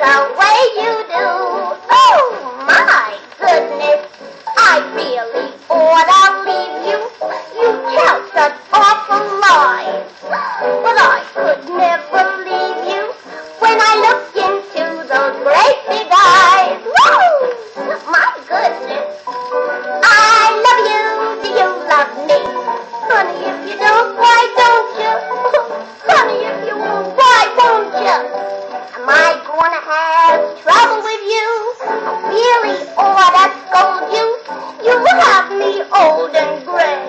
out. nearly all oh, that gold you. You will have me old and gray.